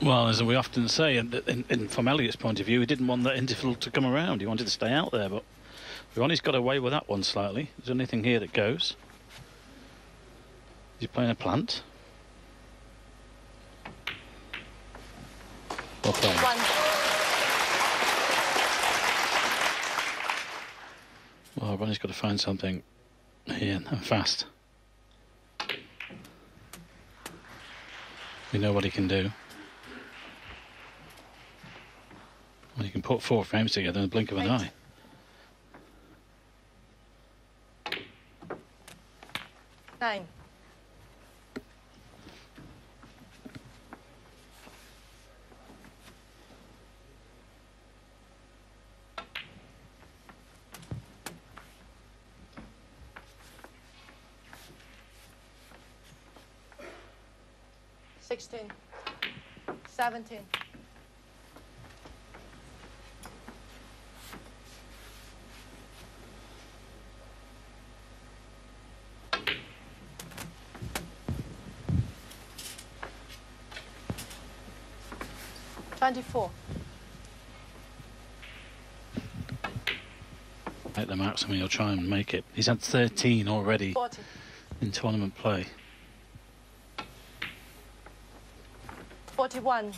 Well, as we often say, in, in, in, from Elliot's point of view, he didn't want that interval to come around. He wanted to stay out there, but Ronnie's got away with that one slightly. There's anything here that goes. He's playing a plant. Played. One. Well, Ronnie's got to find something here and fast. We know what he can do. Well, you can put four frames together in the blink of an eye. Nine. Sixteen. Seventeen. 24. At the maximum, he'll try and make it. He's had 13 already 40. in tournament play. 41.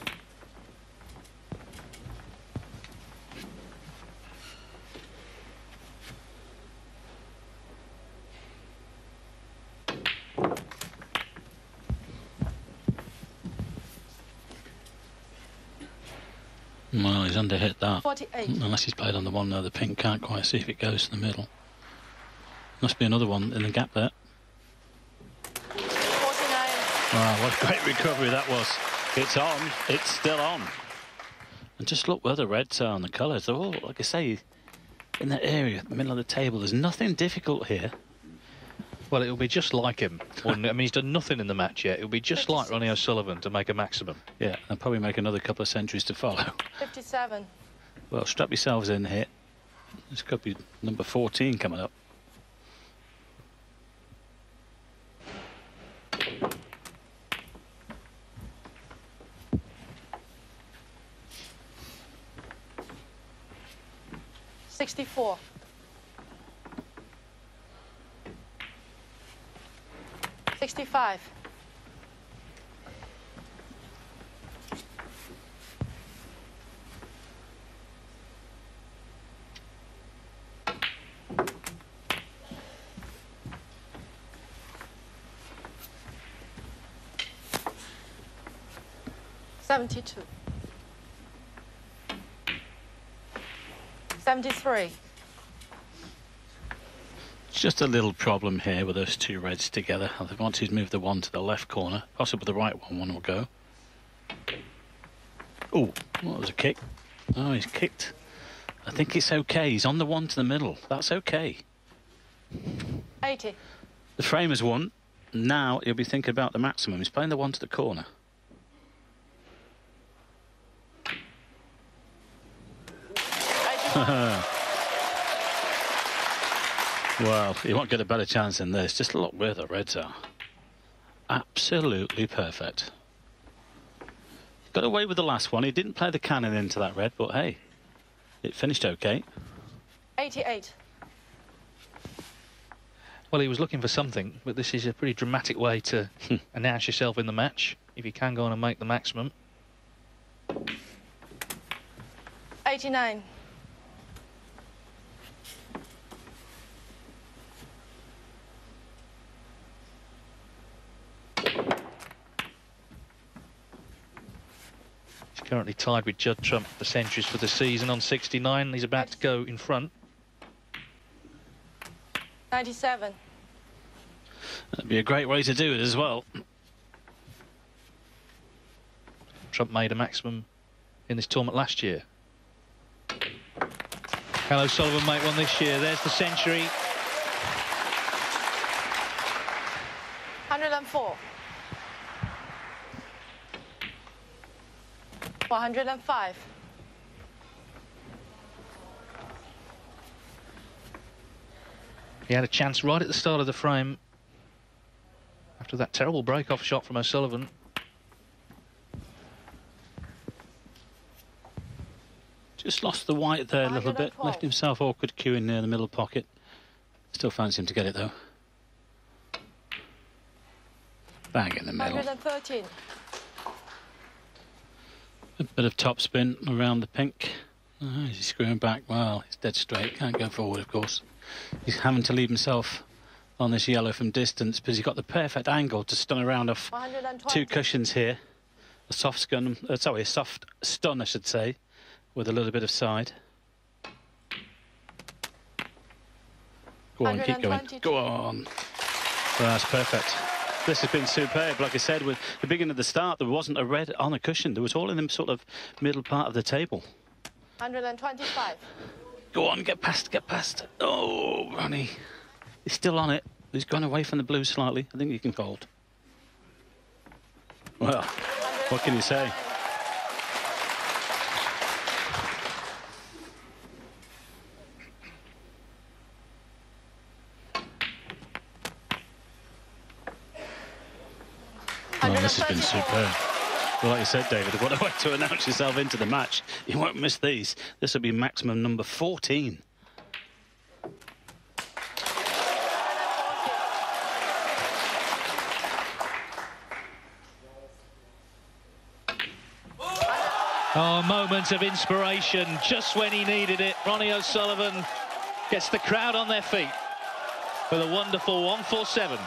Well, he's under hit that. 48. Unless he's played on the one there, the pink can't quite see if it goes to the middle. Must be another one in the gap there. 49. Wow, what a great recovery that was. It's on. It's still on. And just look where the reds are and the colours. They're all, like I say, in that area, the middle of the table. There's nothing difficult here. Well, it'll be just like him. I mean, he's done nothing in the match yet. It'll be just like Ronnie O'Sullivan to make a maximum. Yeah, and probably make another couple of centuries to follow. 57. Well, strap yourselves in here. This could be number 14 coming up. Sixty-four. 65. Seventy-two. Seventy-three. Just a little problem here with those two reds together. I want to move the one to the left corner. Possibly the right one, one will go. Oh, what was a kick? Oh, he's kicked. I think it's okay. He's on the one to the middle. That's okay. 80. The frame has won. Now he'll be thinking about the maximum. He's playing the one to the corner. Well, you won't get a better chance than this. Just look where the Reds are. Absolutely perfect. Got away with the last one. He didn't play the cannon into that red, but hey, it finished okay. 88. Well, he was looking for something, but this is a pretty dramatic way to hmm. announce yourself in the match, if you can go on and make the maximum. 89. Currently tied with Judd Trump for centuries for the season on 69. He's about to go in front. 97. That'd be a great way to do it as well. Trump made a maximum in this tournament last year. Hello, Sullivan make one this year. There's the century. 104. 105. He had a chance right at the start of the frame after that terrible break-off shot from O'Sullivan. Just lost the white there a little bit. Left himself awkward cueing near the middle pocket. Still fancy him to get it though. Bang in the middle. 113. A bit of top spin around the pink. Oh, is he screwing back? Well, he's dead straight. Can't go forward, of course. He's having to leave himself on this yellow from distance because he's got the perfect angle to stun around off two cushions here. A soft stun, uh, sorry, a soft stun, I should say, with a little bit of side. Go on, keep going. Go on. Well, that's perfect. This has been superb. Like I said, with the beginning of the start, there wasn't a red on a cushion. There was all in the sort of middle part of the table. 125. Go on, get past, get past. Oh, Ronnie. He's still on it. He's gone away from the blue slightly. I think he can hold. Well, what can you say? Well, this has been superb. Well, like you said, David, what a way to announce yourself into the match. You won't miss these. This will be maximum number 14. Oh, moment of inspiration just when he needed it. Ronnie O'Sullivan gets the crowd on their feet with a wonderful 147.